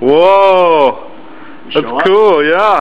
Whoa! That's cool, yeah.